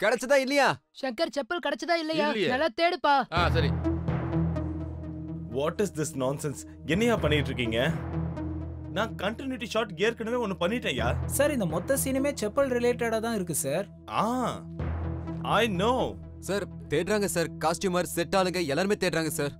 கிடைச்சதா இல்லையா? சங்கர் செப்பல் கிடைச்சதா இல்லையா? இல்லையே. நல்லா தேடுப்பா. ஆ சரி. வாட் இஸ் திஸ் நான்சென்ஸ் என்னையா பண்ணிட்டு இருக்கீங்க? நான் கண்டினியூட்டி ஷாட் ஏற்கனவே ஒன்னு பண்ணிட்டேன்யா சார் இந்த மொத்த சீனுமே செப்பல் ரிலேட்டடா தான் இருக்கு sir ah. I know sir தேடுறாங்க சார் காஸ்டியூமர் செட் ஆளுங்க எல்லாருமே தேடுறாங்க சார்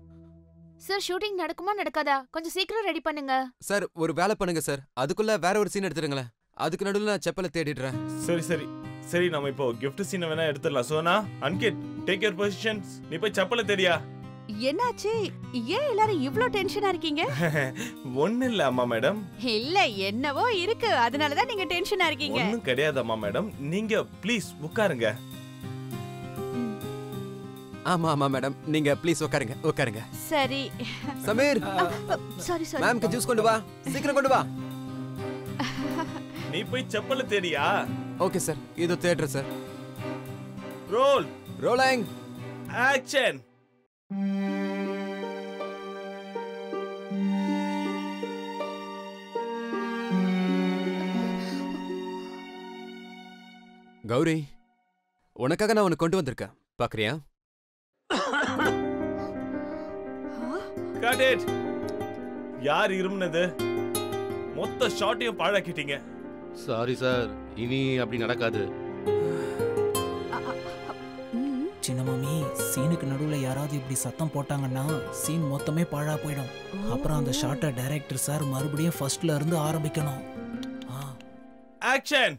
சார் ஷூட்டிங் நடக்குமா நடக்காதா? கொஞ்சம் சீக்கிரம் ரெடி பண்ணுங்க. சார் ஒரு வேலை பண்ணுங்க சார் அதுக்குள்ள வேற ஒரு சீன் எடுத்துருங்களேன் அதுக்கு நடுவில் நான் செப்பலை தேடிடுறேன். சரி சரி. சரி நம்ம இப்போ gift சீனை வேணா எடுத்துடலாம். Sona Ankit take your positions நீ போய் செப்பலை தேடியா. என்னாச்சு? ஏன் எல்லாரும் இவ்ளோ டென்ஷனா இருக்கீங்க? ஒண்ணு இல்ல அம்மா மேடம். இல்ல என்னவோ இருக்கு. அதனாலதான் நீங்க டென்ஷனா இருக்கீங்க. ஒண்ணும் கிடையாது அம்மா மேடம். நீங்க ப்ளீஸ் உட்காருங்க. ஆமா ஆமா மேடம். நீங்க ப்ளீஸ் உட்காருங்க உட்காருங்க. சரி. சமீர். சாரி சாரி மேம்க்கு ஜூஸ் கொண்டு வா. சீக்கிரம் கொண்டு வா. நீ போய் செப்பலை தேடியா? ஓகே சார் இது தேடுறேன் sir. Roll rolling action Gauri உனக்காக நான் உனக்கு கொண்டு வந்திருக்கேன். பாக்குறியா? யார் இருமுனது? மொத்த ஷாட்டையும் பாழாக்கிட்டீங்க. சாரி சார் இனி அப்படி நடக்காது. சின்ன மாமி சீனுக்கு நடுவுல யாராவது இப்படி சத்தம் போட்டாங்கன்னா சீன் மொத்தமே பாழா போயிடும். அப்புறம் அந்த ஷார்ட்டை டைரக்டர் சார் மறுபடியும் ஃபர்ஸ்ட்ல இருந்து ஆரம்பிக்கணும். ஆ, ஆக்ஷன்.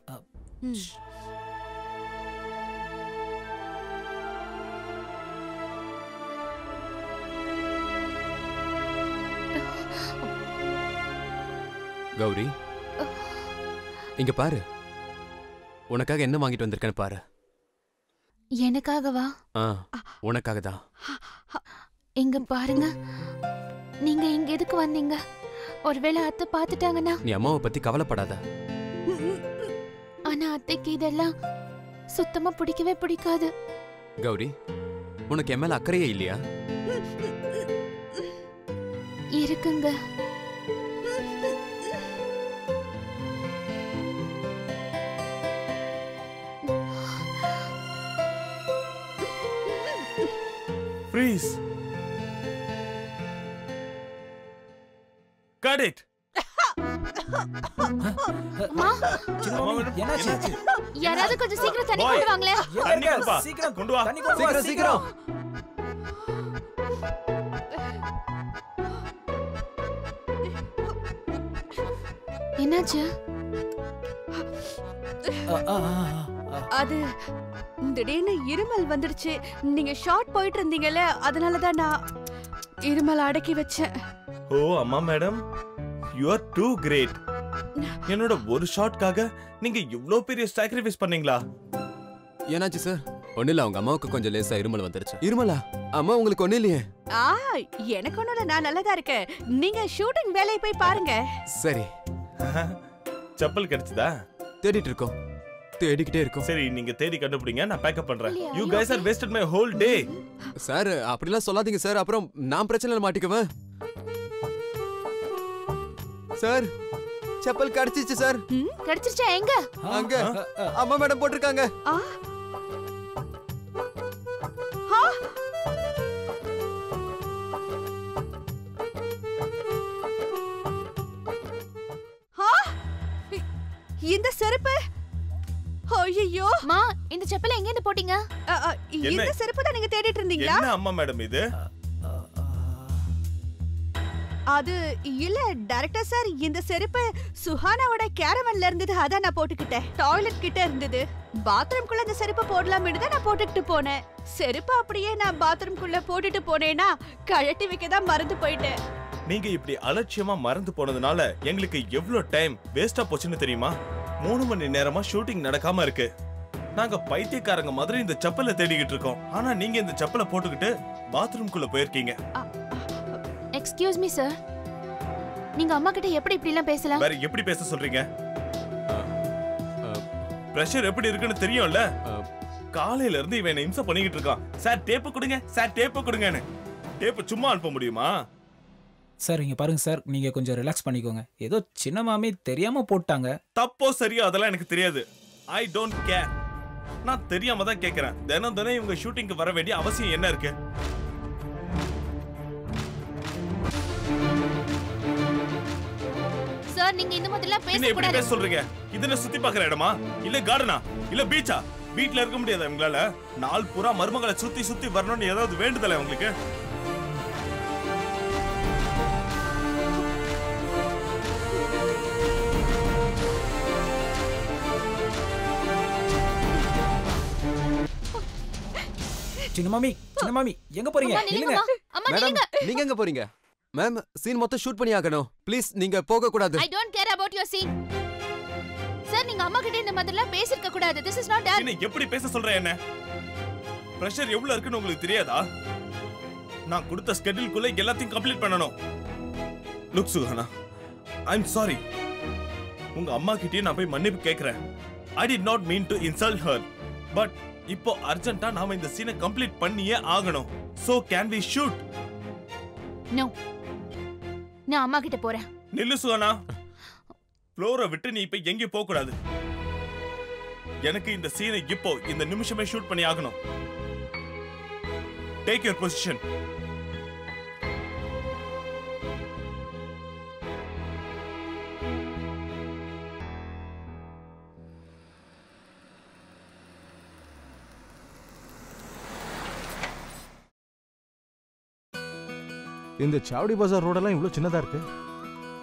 கௌரி இங்க பாரு. உனக்காக என்ன வாங்கிட்டு வந்திருக்கேன்னு பாரு. எனக்காகவா? ஆ உனக்காக தான் இங்க பாருங்க. நீங்க இங்க எதுக்கு வந்தீங்க? ஒருவேளை அத்தை பார்த்துட்டாங்கன்னா? நீ அம்மாவை பத்தி கவலைப்படாத. ஆனா அத்தைக்கு இதெல்லாம் சுத்தமா பிடிக்கவே பிடிக்காது. கௌரி உனக்கு என் மேல அக்கறையே இல்லையா? இருக்குங்க. சின்ன மாமி என்னாச்சு யாராவது கொஞ்சம் சீக்கிரம் தண்ணி Boy. கொண்டு வாங்களேன். சீக்கிரம் கொண்டு வா. சீக்கிரம் சீக்கிரம் என்னாச்சு. அது திடீர்னு இருமல் வந்துடுச்சு. நீங்க ஷார்ட் போயிட்டு இருந்தீங்கல்ல அதனாலதான் நான் இருமல் அடக்கி வச்சேன். ஓ அம்மா madam. You are too great என்னோட ஒரு ஷாட்காக நீங்க இவ்ளோ பெரிய சாக்ரிஃபைஸ் பண்ணீங்களா? என்னாச்சு சார் ஒண்ணு இல்ல அவங்க அம்மாவுக்கு கொஞ்சம் லேசா இருமல் வந்துருச்சு. இருமலா? அம்மா உங்களுக்கு ஒண்ணு இல்லையே. ஆ எனக்கு ஒண்ணும் இல்ல நான் நல்லதா இருக்கேன். நீங்க ஷூட்டிங் வேலையை போய் பாருங்க. சரி. செப்பல் கிடைச்சதா? தேடிட்டு இருக்கோம். தேடிக்கிட்டே இருக்கோம். சரி நீங்க தேடி கண்டுபிடிங்க நான் பேக்கப் பண்றேன்? You guys are wasted my whole day sir அப்படிலாம் சொல்லாதீங்க சார் அப்புறம் நான் பிரச்சனையில மாட்டிக்குவேன். சார் செப்பல் கிடைச்சிச்சு சார் கிடைச்சிருச்சா? எங்க? அங்க. அம்மா மேடம் போட்டிருக்காங்க. செப்பலை எங்க இருந்து போட்டீங்க? இந்த செருப்பு தான் நீங்க தேடிட்டு இருந்தீங்களா? என்ன அம்மா மேடம் இது? அது இல்ல டைரக்டர் சார் இந்த செருப்பு சுஹானாவோட கேரவன்ல இருந்தது அதான் நான் போட்டுக்கிட்டேன். டாய்லெட் கிட்ட இருந்தது. பாத்ரூம்குள்ள இந்த செருப்பு போடலாம்னு தான் நான் போட்டுக்கிட்டு போனேன். செருப்பு அப்படியே நான் பாத்ரூம்குள்ள போட்டுட்டு போனேன்னா கழட்டி வைக்க தான் மறந்து போயிட்டேன். நீங்க இப்படி அலட்சியமா மறந்து போனதுனால எங்களுக்கு எவ்வளவு டைம் வேஸ்டா போச்சுன்னு தெரியுமா? மூணு மணி நேரமா ஷூட்டிங் நடக்காம இருக்கு. நாங்க பைத்தியக்காரங்க மாதிரி இந்த செப்பலை தேடிக்கிட்டு இருக்கோம். ஆனா நீங்க இந்த செப்பலை போட்டுக்கிட்டு பாத்ரூம்குள்ள போயிருக்கீங்க. எக்ஸ்கியூஸ் மீ சார் நீங்க அம்மா கிட்ட எப்படி இப்படி எல்லாம் பேசலாம்? வேற எப்படி பேச சொல்றீங்க? பிரஷர் எப்படி இருக்குன்னு தெரியும்ல? காலையில இருந்து இவன் என்ன இம்சை பண்ணிக்கிட்டு இருக்கான். சார் டேப்பு கொடுங்க. சார் டேப்பு கொடுங்கன்னு. டேப்பு சும்மா அனுப்ப முடியுமா? சார் இங்க பாருங்க சார். நீங்க கொஞ்சம் ரிலாக்ஸ் பண்ணிக்கோங்க. ஏதோ சின்ன மாமி தெரியாம போட்டாங்க. தப்போ சரியோ அதெல்லாம் எனக்கு தெரியாது. ஐ டோன்ட் கேர் நான் தெரியாம தான் கேக்குறேன். தினம் தினம் இவங்க ஷூட்டிங்க்கு வர வேண்டிய அவசியம் என்ன இருக்கு? சார் நீங்க இந்த மாதிரிலாம் என்ன எப்படி பேசக்கூடாது. பேச சொல்றீங்க? இது என்ன சுத்தி பார்க்குற இடமா? இல்ல கார்டனா இல்ல பீச்சா வீட்ல இருக்க முடியாதா உங்களால நாள் பூரா மருமகளை சுத்தி சுத்தி வரணும்னு ஏதாவது வேண்டுதல உங்களுக்கு சின்ன மாமி சின்ன மாமி எங்க போறீங்க? அம்மா நில்லுங்க மேடம் நில்லுங்க நீங்க. எங்க போறீங்க? மேம் சீன் மொத்தம் ஷூட் பண்ணி ஆகணும் ப்ளீஸ் நீங்க போக கூடாது I don't care about your scene sir நீங்க அம்மா கிட்ட இந்த மாதிரிலாம் பேசிருக்க கூடாது. திஸ் இஸ் நாட் என்ன எப்படி பேச சொல்ற என்ன? பிரஷர் எவ்வளவு இருக்குன்னு உங்களுக்கு தெரியாதா? நான் கொடுத்த ஸ்கெட்யூல்குள்ள எல்லாத்தையும் கம்ப்ளீட் பண்ணணும். Look Suhana I am sorry உங்க அம்மா கிட்டயே நான் போய் மன்னிப்பு கேக்குறேன். I did not mean to insult her but இப்போ அர்ஜென்ட்டா நாம இந்த சீனை கம்ப்ளீட் பண்ணியே ஆகணும். So can we shoot no நான் அம்மா கிட்ட போறேன். நில்லு சுஹானா ஃப்ளோரை விட்டு நீ இப்ப எங்கேயும் போக கூடாது. எனக்கு இந்த சீனை இப்போ இந்த நிமிஷமே ஷூட் பண்ணி ஆகணும். டேக் யுவர் பொசிஷன் இந்த சாவடி பஜார் ரோடெல்லாம் இவ்வளோ சின்னதாக இருக்கு.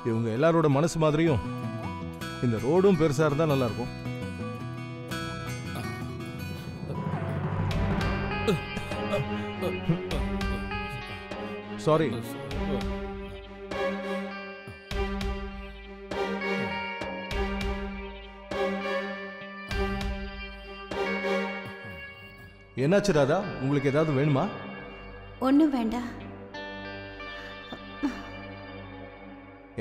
இவங்க எல்லாரோட மனசு மாதிரியும் இந்த ரோடும் பெருசாக இருந்தால் நல்லா இருக்கும். சாரி என்னாச்சு ராதா? உங்களுக்கு ஏதாவது வேணுமா? ஒன்றும் வேண்டாம்.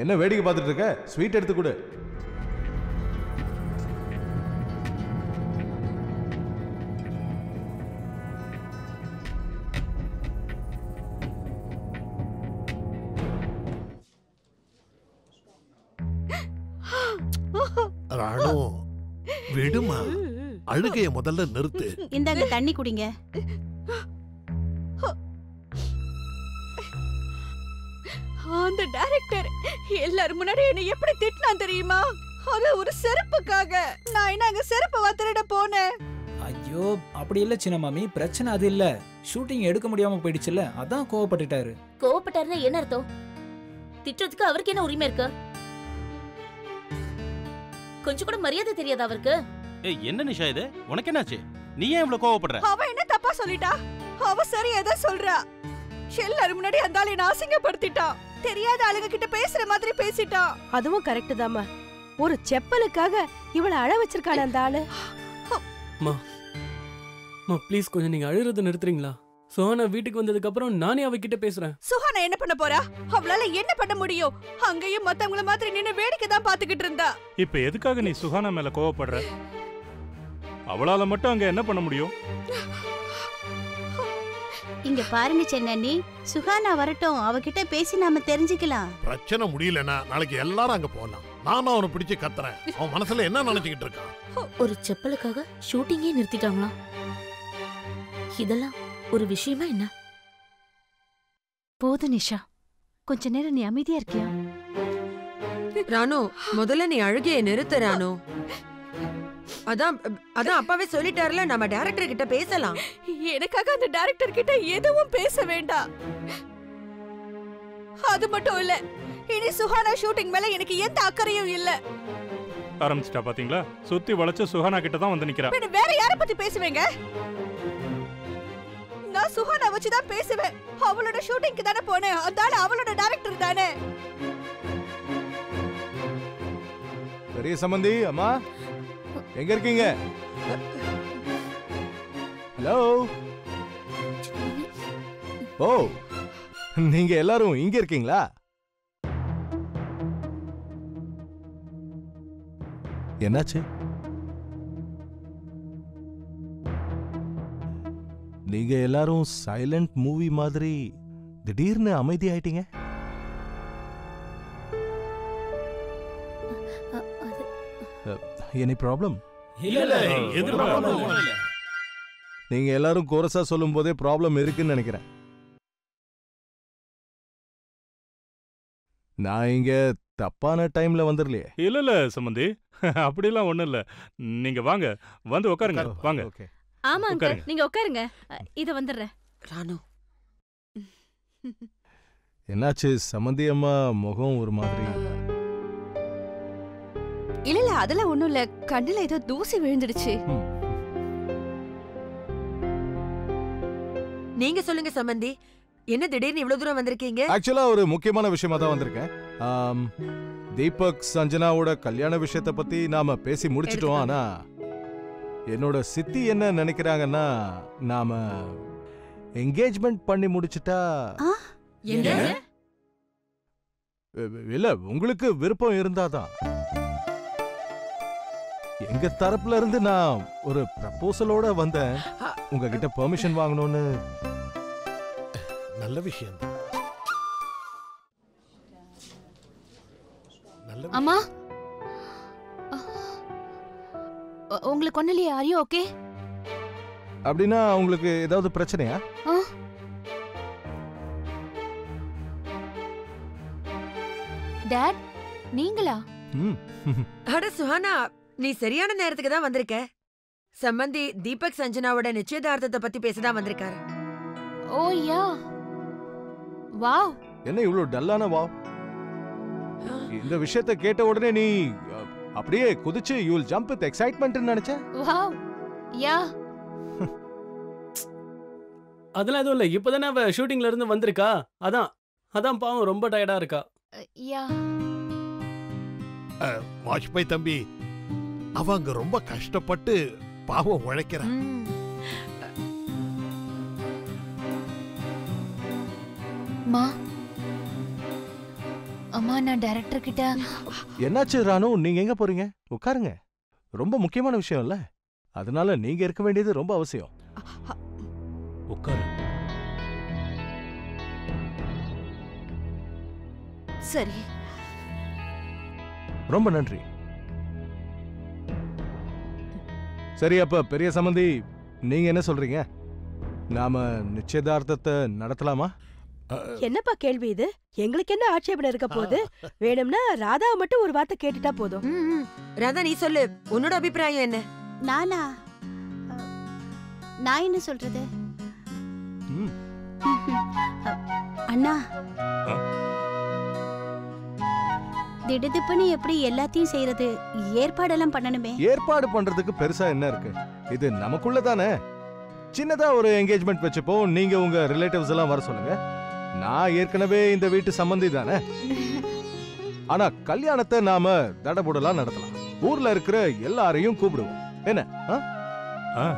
என்ன வேடிக்கை பார்த்துட்டு இருக்க? ஸ்வீட் எடுத்து கொடு. ராணு விடுமா? அழுகைய முதல்ல நிறுத்து. இந்தாங்க தண்ணி குடிங்க. அந்த டைரக்டர் எல்லாரும் முன்னாடி என்ன எப்படி திட்டினான் தெரியுமா? அது ஒரு செருப்புக்காக. நான் என்ன அங்க செருப்பு வாத்திரிட போனேன்? ஐயோ அப்படி இல்ல சின்ன மாமி பிரச்சனை அது இல்ல. ஷூட்டிங் எடுக்க முடியாம போயிடுச்சுல அதான் கோவப்பட்டுட்டாரு. கோவப்பட்டாருன்னா என்ன அர்த்தம்? திட்டுறதுக்கு அவருக்கு என்ன உரிமை இருக்கு? கொஞ்சம் கூட மரியாதை தெரியாது அவருக்கு? ஏய் என்ன நிஷா இது? உனக்கு என்னாச்சு? நீ ஏன் இவ்வளவு கோவப்படுற? அவ என்ன தப்பா சொல்லிட்டா? அவ சரி எதை சொல்றா? எல்லாரும் முன்னாடி அந்த ஆளை நான் அசிங்கப்படுத்திட்டா? தெரியாத ஆளுங்க கிட்ட பேசுற மாதிரி பேசிட்டா. அதுவும் கரெக்ட் தாம்மா. ஒரு செப்பலுக்காக இவள அழ வச்சிருக்கான அந்த ஆளு. மா ப்ளீஸ் கொஞ்சம் நீங்க அழுறத நிறுத்துறீங்களா? சோனா வீட்டுக்கு வந்ததுக்கு அப்புறம் நானே அவகிட்ட பேசுறேன். சுஹானா என்ன பண்ண போறா? அவளால என்ன பண்ண முடியும்? அங்கேயும் மத்தவங்கள மாதிரி நின்னு வேடிக்கை தான் பாத்துக்கிட்டு இருந்தா. இப்ப எதுக்காக நீ சுகானா மேல கோவப்படுற? அவளால மட்டும் அங்க என்ன பண்ண முடியும்? இங்க பாருங்க சென்னி சுகானா வரட்டும். அவகிட்ட பேசி நாம தெரிஞ்சுக்கலாம். பிரச்சனை முடியலன்னா நாளைக்கு எல்லாரும் அங்க போகலாம் நானும் அவனை பிடிச்சு கத்துறேன். அவன் மனசுல என்ன நினைச்சுக்கிட்டு இருக்கான்? ஒரு செப்பலுக்காக ஷூட்டிங்கே நிறுத்திட்டாங்களா? இதெல்லாம் ஒரு விஷயமா என்ன? போதும் நிஷா. கொஞ்ச நேரம் நீ அமைதியா இருக்கியா? ராணு முதல்ல நீ அழுகைய நிறுத்து ராணு. அதான் அதான் அப்பாவே சொல்லிட்டாருல நம்ம டைரக்டர் கிட்ட பேசலாம். எனக்காக அந்த டைரக்டர் கிட்ட எதுவும் பேச வேண்டாம். அது மட்டும் இல்ல இனி சுஹானா ஷூட்டிங் மேல எனக்கு எந்த அக்கறையும் இல்ல. ஆரம்பிச்சிட்டா பாத்தீங்களா? சுத்தி வளைச்சு சுகானா கிட்ட தான் வந்து நிக்கிறா. பின்ன வேற யார பத்தி பேசுவேங்க? நான் சுஹானா வச்சு தான் பேசுவேன். அவளோட ஷூட்டிங்க்கு தானே போனேன். அதால அவளோட டைரக்டர் தானே. பெரிய சம்பந்தி அம்மா. எங்க இருக்கீங்க? ஹலோ ஓ நீங்க எல்லாரும் இங்க இருக்கீங்களா? என்னாச்சு? நீங்க எல்லாரும் சைலண்ட் மூவி மாதிரி திடீர்னு அமைதி ஆயிட்டீங்க எனி ப்ராப்ளம். நீங்க எல்லாரும் கோரஸா சொல்லும் போதே ப்ராப்ளம் இருக்குன்னு நினைக்கிறேன். நான் இங்க தப்பான டைம்ல வந்துடலையே இல்ல இல்ல சம்பந்தி. அப்படிலாம் ஒண்ணும் இல்ல. நீங்க வாங்க வந்து உட்காருங்க வாங்க. ஆமா அங்கிள். நீங்க உட்காருங்க இத வந்துடுறேன். ராணு. என்னாச்சு சம்மந்தி அம்மா முகம் ஒரு மாதிரி. இல்ல இல்ல அதெல்லாம் ஒண்ணும் இல்ல கண்ணுல ஏதோ தூசி விழுந்துடுச்சு நீங்க சொல்லுங்க சம்பந்தி என்ன திடீர்னு இவ்வளவு தூரம் வந்திருக்கீங்க ஆக்சுவலா ஒரு முக்கியமான விஷயமா தான் வந்திருக்கேன் தீபக் சஞ்சனாவோட கல்யாண விஷயத்த பத்தி நாம பேசி முடிச்சிட்டோம் ஆனா என்னோட சித்தி என்ன நினைக்கிறாங்கன்னா நாம என்கேஜ்மெண்ட் பண்ணி முடிச்சிட்டா இல்ல உங்களுக்கு விருப்பம் இருந்தாதான் எங்க தரப்புல இருந்து நான் ஒரு ப்ரப்போசலோட வந்தேன். உங்ககிட்ட பெர்மிஷன் வாங்கணும்னு. நல்ல விஷயம். நல்ல அம்மா. உங்களுக்கு ஒண்ணு இல்லையா ஆர் ஓகே அப்படின்னா உங்களுக்கு ஏதாவது பிரச்சனையா? டாட் நீங்களா? அட சுஹானா நீ சரியான நேரத்துக்கு தான் வந்திருக்க. சம்பந்தி தீபக் சஞ்சனாவோட நிச்சயதார்த்தத்தை பத்தி பேசதான் வந்திருக்காரு. Oh yeah. வாவ். என்ன இவ்வளவு டல்லான வா இந்த விஷயத்த கேட்ட உடனே நீ அப்படியே குதிச்சு you will jump with excitement நினைச்ச? வாவ். யா. அதெல்லாம் எதுவும் இல்லை. இப்போதானே அவ ஷூட்டிங்ல இருந்து வந்திருக்கா? அதான். அதான் பாவம் ரொம்ப டயர்டா இருக்கா. யா. வாஜ்பாய் தம்பி அவ அங்க ரொம்ப கஷ்டப்பட்டு பாவம் உழைக்கிறான் மா. அம்மா நான் டைரக்டர் கிட்ட என்னாச்சு ராணு? நீங்க எங்க போறீங்க? உட்காருங்க. ரொம்ப முக்கியமான விஷயம் இல்ல? அதனால நீங்க இருக்க வேண்டியது ரொம்ப அவசியம். உட்காரு சரி. ரொம்ப நன்றி. சரி அப்ப பெரிய சம்பந்தி நீங்க என்ன சொல்றீங்க? நாம நிச்சயதார்த்தத்தை நடத்தலாமா? என்னப்பா கேள்வி இது? எங்களுக்கு என்ன ஆட்சேபனை இருக்க போகுது? வேணும்னா ராதாவை மட்டும் ஒரு வார்த்தை கேட்டுட்டா போதும். ராதா நீ சொல்லு. உன்னோட அபிப்பிராயம் என்ன? நானா? நான் என்ன சொல்றது? அண்ணா. திடுதிப்புன்னு எப்படி எல்லாத்தையும் செய்யறது ஏற்பாடெல்லாம் பண்ணணுமே. ஏற்பாடு பண்றதுக்கு பெருசா என்ன இருக்கு? இது நமக்குள்ள தானே? சின்னதா ஒரு என்கேஜ்மெண்ட் வச்சுப்போம். நீங்க உங்க ரிலேட்டிவ்ஸ் எல்லாம் வர சொல்லுங்க. நான் ஏற்கனவே இந்த வீட்டு சம்பந்தி தானே? ஆனா கல்யாணத்தை நாம தடபுடலாம் நடத்தலாம். ஊர்ல இருக்கிற எல்லாரையும் கூப்பிடுவோம். என்ன? ஆ?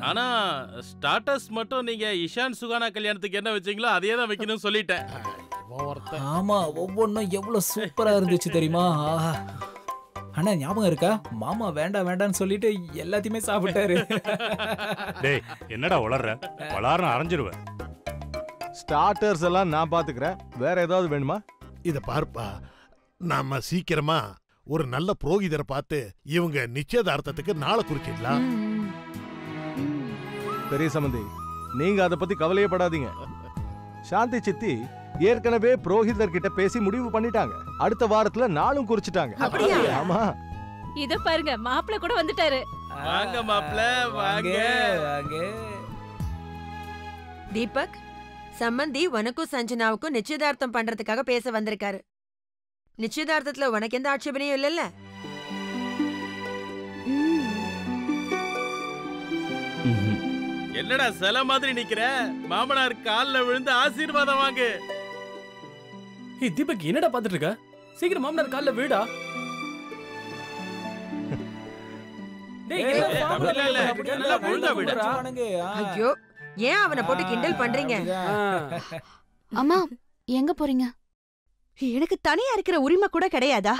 ஆனா ஸ்டார்டர்ஸ் மட்டும் நீங்க இஷான் சுகானா கல்யாணத்துக்கு என்ன வச்சீங்களோ அதே தான் வைக்கணும்னு சொல்லிட்டேன். ஆமா ஒவ்வொன்றும் எவ்வளவு சூப்பரா இருந்துச்சு தெரியுமா? ஆஹா. அண்ணா ஞாபகம் இருக்கா? மாமா வேண்டாம் வேண்டாம்னு சொல்லிட்டு எல்லாத்தையுமே சாப்பிட்டாரு. டேய் என்னடா வளர்ற வளர்ன அரைஞ்சிருவேன் ஸ்டார்டர்ஸ் எல்லாம் நான் பாத்துக்கிறேன். வேற ஏதாவது வேணுமா? இத பார்ப்பா. நாம சீக்கிரமா ஒரு நல்ல புரோகிதரை பார்த்து இவங்க நிச்சயதார்த்தத்துக்கு நாளை குறிச்சிடலாம். பெரிய சம்பந்தி நீங்க அத பத்தி கவலையே படாதீங்க சாந்தி சித்தி ஏற்கனவே புரோகிதர் கிட்ட பேசி முடிவு பண்ணிட்டாங்க. அடுத்த வாரத்துல நாளும் குறிச்சிட்டாங்க. அப்படியா? ஆமா. இத பாருங்க மாப்பிள்ள கூட வந்துட்டாரு. வாங்க மாப்ள வாங்க. தீபக் சம்பந்தி உனக்கும் சஞ்சனாவுக்கும் நிச்சயதார்த்தம் பண்றதுக்காக பேச வந்திருக்காரு. நிச்சயதார்த்தத்துல உனக்கு எந்த ஆட்சேபனையும் இல்லைல்ல? என்னடா சில மாதிரி நிக்கிற? மாமனார் கால்ல விழுந்து ஆசீர்வாதம் வாங்கு. ஏய் தீபக் என்னடா பார்த்துட்டு இருக்க சீக்கிரம் மாமனார் கால்ல. கும்பிடுறா? ஐயோ ஏன் அவனை போட்டு கிண்டல் பண்றீங்க? அம்மா எங்க போறீங்க? எனக்கு தனியா இருக்கிற உரிமை கூட கிடையாதா?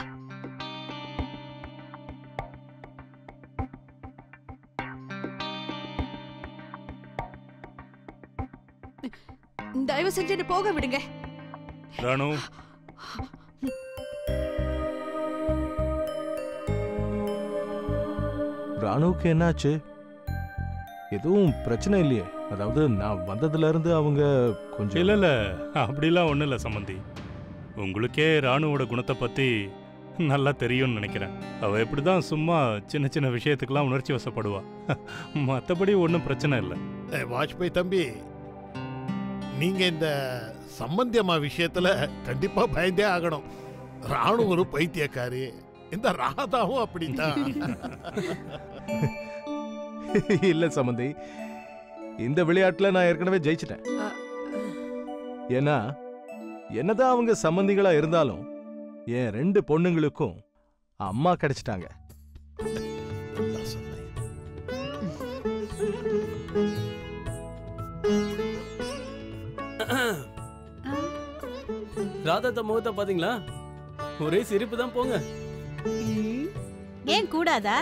தயவு செஞ்சு போக விடுங்க. ராணு. ராணுவுக்கு என்னாச்சு? எதுவும் பிரச்சனை இல்லையே. அதாவது நான் வந்ததுல இருந்து அவங்க கொஞ்சம் இல்ல இல்ல. அப்படிலாம் ஒண்ணும் இல்ல சம்பந்தி உங்களுக்கே ராணுவோட குணத்தை பத்தி நல்லா தெரியும்னு நினைக்கிறேன். அவ எப்படிதான் சும்மா சின்ன சின்ன விஷயத்துக்கெல்லாம் உணர்ச்சி வசப்படுவா. மற்றபடி ஒன்றும் பிரச்சனை இல்லை. ஏய், வாஜ்பாய் தம்பி நீங்க இந்த சம்பந்தி அம்மா விஷயத்துல கண்டிப்பா பயந்தே ஆகணும். ராணு ஒரு பைத்தியக்காரி. இந்த ராதாவும் அப்படித்தான். இல்ல சம்பந்தி இந்த விளையாட்டுல நான் ஏற்கனவே ஜெயிச்சிட்டேன். ஏன்னா என்னதான் அவங்க சம்பந்திகளா இருந்தாலும் என் ரெண்டு பொண்ணுங்களுக்கும் அம்மா கிடைச்சிட்டாங்க. ராதா முகத்தை பாத்தீங்களா? ஒரே சிரிப்பு தான் போங்க. ஏன் கூடாதா?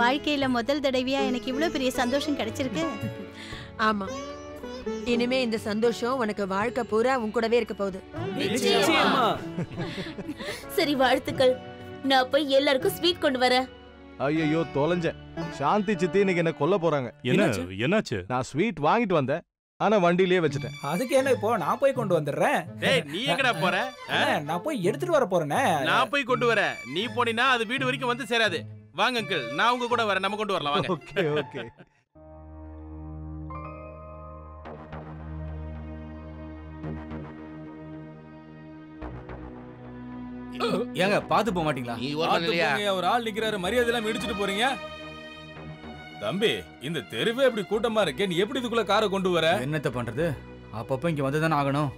வாழ்க்கையில முதல் தடவையா எனக்கு இவ்ளோ பெரிய சந்தோஷம் கிடைச்சிருக்கு. ஆமா. இனிமே இந்த சந்தோஷம் உனக்கு வாழ்க்கை பூரா உன் கூடவே இருக்க போகுது. சரி வாழ்த்துக்கள். நான் போய் எல்லாருக்கும் ஸ்வீட் கொண்டு வரேன். ஐயோ தொலைஞ்சேன். சாந்தி சித்தி இன்னைக்கு என்ன கொல்ல போறாங்க. என்ன? என்னாச்சு? நான் ஸ்வீட் வாங்கிட்டு வந்தேன். ஆனா வண்டியிலேயே வச்சுட்டேன். அதுக்கு என்ன இப்போ? நான் போய் கொண்டு வந்துடுறேன். டேய் நீ எங்கடா போற? நான் போய் எடுத்துட்டு வர போறேனே? நான் போய் கொண்டு வரேன். நீ போனீனா அது வீடு வரைக்கும் வந்து சேராது. வாங்க அங்கிள் நான் உங்க கூட வரேன். நம்ம கொண்டு வரலாம். வாங்க. Okay okay. ஏங்க பாத்து போக மாட்டீங்களா? ஒரு ஆள் நிக்கிறாரு. மரியாதை எல்லாம் இடிச்சிட்டு போறீங்க. தம்பி இந்த தெருவே இப்படி கூட்டமா இருக்கே நீ எப்படி இதுக்குள்ள காரை கொண்டு வர? என்னத்த பண்றது? அப்பப்ப இங்க வந்து தானே ஆகணும்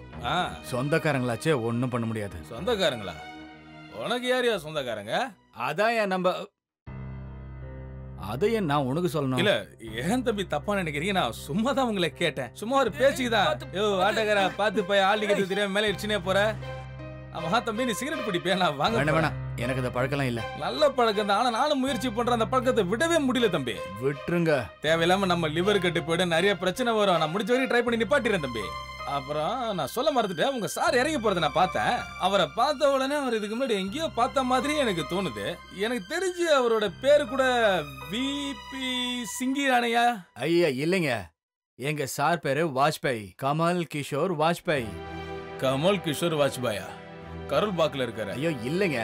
சொந்தக்காரங்களாச்சே ஒன்றும் பண்ண முடியாது. சொந்தக்காரங்களா? உனக்கு யாரையா சொந்தக்காரங்க? அதான் ஏன் நம்ம அதையும் நான் உனக்கு சொல்லணும்? இல்ல ஏன் தம்பி தப்பா நினைக்கிறீங்க? நான் சும்மா தான் உங்களை கேட்டேன். சும்மா ஒரு பேச்சுக்குதான் யோ ஆட்டக்காரா பாத்து போய் ஆள் நிக்கிறது தெரியாம மேலே இடிச்சுனே போற. ஆமா தம்பி நீ சிகரெட் பிடிப்பியா? நான் வாங்க வேணாம். வேணாம். எனக்கு இந்த பழக்கம்லாம் இல்ல. நல்ல பழக்கம் தான் ஆனா நானும் முயற்சி பண்றேன். அந்த பழக்கத்தை விடவே முடியல தம்பி. விட்டுருங்க. தேவையில்லாம நம்ம லிவர் கட்டு போயிடும் நிறைய பிரச்சனை வரும். நான் முடிஞ்ச வரைக்கும் ட்ரை பண்ணி நிப்பாட்டிறேன் தம்பி. அப்புறம் நான் சொல்ல மறந்துட்டேன். உங்க சார் இறங்கி போறதை நான் பார்த்தேன். அவரை பார்த்த உடனே அவர் இதுக்கு முன்னாடி எங்கேயோ பார்த்த மாதிரி எனக்கு தோணுது. எனக்கு தெரிஞ்சு அவரோட பேரு கூட விபி சிங்கிரானையா ஐயா இல்லைங்க. எங்க சார் பேரு வாஜ்பாய். கமல் கிஷோர் வாஜ்பாய். கமல் கிஷோர் வாஜ்பாயா? கருள் பாக்ல இருக்காரு? ஐயோ இல்லைங்க.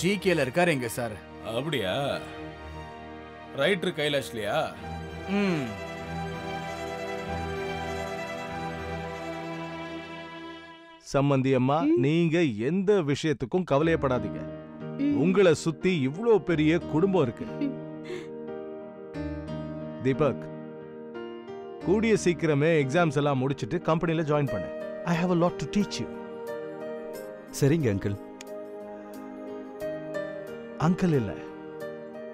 ஜிகேல இருக்காரு எங்க சார். அப்படியா? ரைட்டர் கைலாஷ்லியா? ம். சம்மந்தி அம்மா நீங்க எந்த விஷயத்துக்கும் கவலையப்படாதீங்க. உங்களை சுத்தி இவ்ளோ பெரிய குடும்பம் இருக்கு. தீபக் கூடிய சீக்கிரமே எக்ஸாம்ஸ் எல்லாம் முடிச்சிட்டு கம்பெனில ஜாயின் பண்ணேன் I have a lot to teach you. சரிங்க அங்கிள் அங்கிள் இல்ல.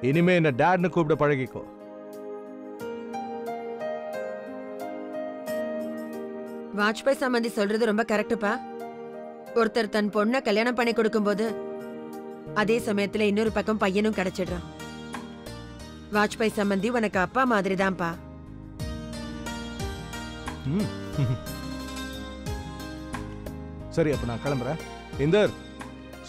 இனிமே என்ன டேட்னு கூப்பிட பழகிக்கோ. வாஜ்பாய் சம்பந்தி சொல்றது ரொம்ப கரெக்டுப்பா ஒருத்தர் தன் பொண்ணை கல்யாணம் பண்ணி கொடுக்கும்போது அதே சமயத்துல இன்னொரு பக்கம் பையனும் கிடைச்சிடுறான். வாஜ்பாய் சம்பந்தி உனக்கு அப்பா மாதிரி தான்ப்பா. சரி அப்ப நான் கிளம்புறேன். இந்தர்.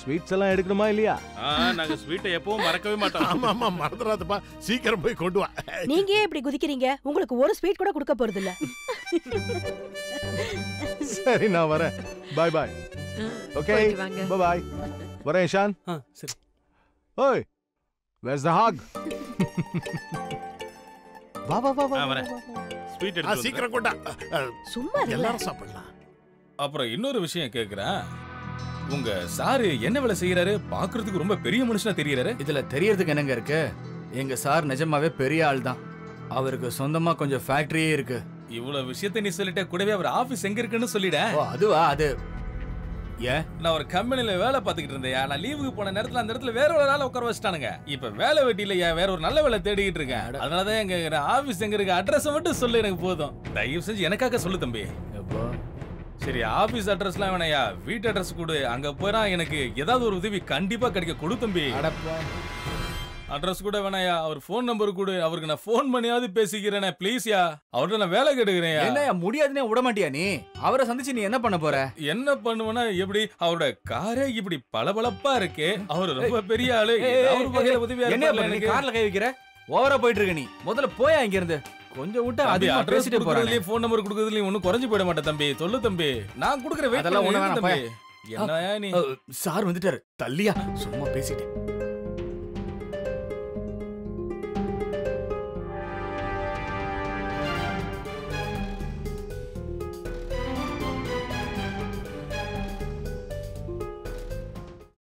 ஸ்வீட்ஸ் எல்லாம் எடுக்கணுமா இல்லையா? ஆ, நாங்க ஸ்வீட்டை எப்பவும் மறக்கவே மாட்டோம். ஆமா ஆமா மறந்துடாதப்பா. சீக்கிரம் போய் கொண்டு வா. நீங்க ஏன் இப்படி குதிக்கிறீங்க? உங்களுக்கு ஒரு ஸ்வீட் கூட கொடுக்க போறது இல்ல சரி நான் வரேன். பாய் பாய் ஓகே வாங்க. பாய் வரேன் இஷான் சரி. ஓய் வேர்ஸ் த ஹாக் வா வா வா வா. வரேன். ஸ்வீட் எடுத்து சீக்கிரம் கொண்டா. சும்மா எல்லாரும் சாப்பிடலாம். அப்புறம் இன்னொரு விஷயம் கேக்குறேன். உங்க சாரு என்ன வேலை செய்யறாரு பாக்குறதுக்கு ரொம்ப பெரிய மனுஷனா தெரியறாரு. இதுல தெரியறதுக்கு என்னங்க இருக்கு? எங்க சார் நிஜமாவே பெரிய ஆள் தான். அவருக்கு சொந்தமா கொஞ்சம் ஃபேக்டரியே இருக்கு. இவ்வளவு விஷயத்தை நீ சொல்லிட்ட கூடவே அவர் ஆபீஸ் எங்க இருக்குன்னு சொல்லிட. ஓ அதுவா? அது ஏன் நான் ஒரு கம்பெனில வேலை பார்த்துக்கிட்டு இருந்தேன். நான் லீவுக்கு போன நேரத்துல அந்த இடத்துல வேற ஒரு ஆளை உட்கார வச்சிட்டானுங்க. இப்ப வேலை வெட்டி இல்லையா வேற ஒரு நல்ல வேலை தேடிக்கிட்டு இருக்கேன். அதனாலதான் எங்க ஆபீஸ் எங்க இருக்கு? அட்ரஸ் மட்டும் சொல்லு எனக்கு போதும். தயவு செஞ்சு எனக்காக சொல்லு தம்பி. எப்போ? சரி ஆபீஸ் அட்ரஸ்லாம் வேணாயா வீட்டு அட்ரஸ் கொடு. அங்க போனா எனக்கு ஏதாவது ஒரு உதவி கண்டிப்பா கிடைக்க கொடு தம்பி. அட்ரஸ் கூட வேணாயா அவர் ஃபோன் நம்பர் கொடு. அவருக்கு நான் ஃபோன் பண்ணியாவது பேசிக்கிறேனே. ப்ளீஸ்யா அவர்கிட்ட நான் வேலை கெடுக்கிறேன் என்னய்யா முடியாதுன்னே விட மாட்டியா நீ? அவரை சந்திச்சு நீ என்ன பண்ண போற? என்ன பண்ணுவேன்னா எப்படி? அவரோட காரே இப்படி பளபளப்பா இருக்கு. அவர் ரொம்ப பெரிய ஆளு. அவர் வகையில உதவியா என்ன. கார்ல கை வைக்கிற? ஓவரா போயிட்டு இருக்க நீ. முதல்ல போயா இங்க இருந்து கொஞ்சம் விட்டு அதிகமா அட்ரஸ் பேசிட்டு கொடுக்கறதுலயும் ஃபோன் நம்பர் கொடுக்கறதுலயும் ஒண்ணும் குறைஞ்சு போயிட மாட்டேன் தம்பி. சொல்லு தம்பி. நான் கொடுக்குற வெயிட் அதெல்லாம் ஒண்ணு வேணாம் தம்பி. போயா. என்னயா நீ? சார் வந்துட்டாரு. தள்ளியா சும்மா பேசிட்டேன்.